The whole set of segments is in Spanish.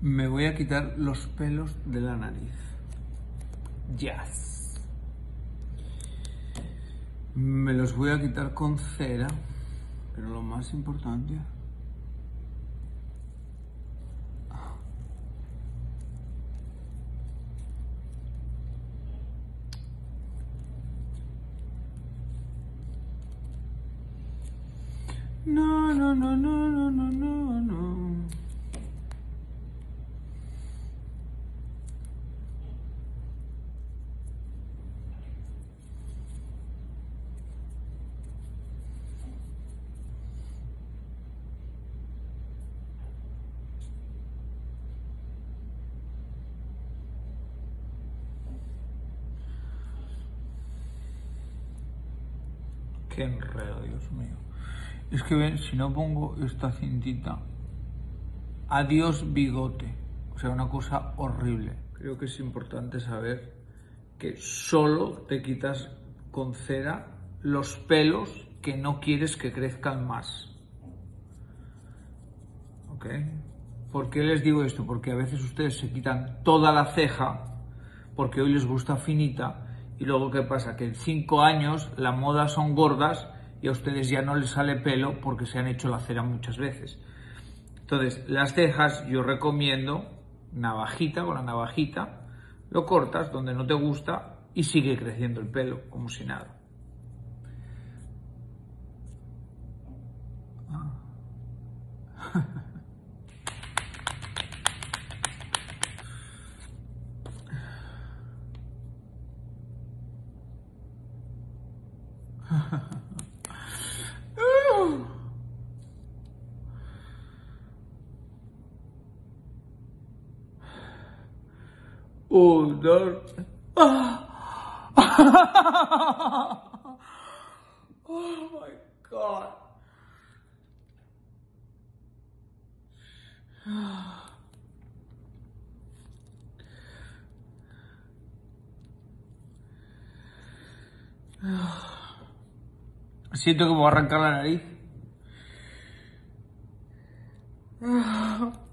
Me voy a quitar los pelos de la nariz. Yes. Me los voy a quitar con cera, pero lo más importante No, no, no, no, no, no, no, no. Enredo, Dios mío. Es que ven, si no pongo esta cintita, adiós bigote. O sea, una cosa horrible. Creo que es importante saber que solo te quitas con cera los pelos que no quieres que crezcan más. ¿Ok? ¿Por qué les digo esto? Porque a veces ustedes se quitan toda la ceja porque hoy les gusta finita y luego qué pasa? Que en cinco años la moda son gordas y a ustedes ya no les sale pelo porque se han hecho la cera muchas veces. Entonces, las cejas yo recomiendo navajita con la navajita, lo cortas donde no te gusta y sigue creciendo el pelo como si nada. Un, Oh, dos. Oh my god. Siento que me voy a arrancar la nariz.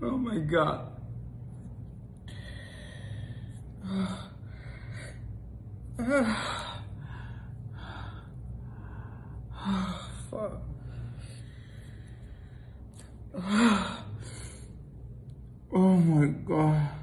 oh my god. Oh my god.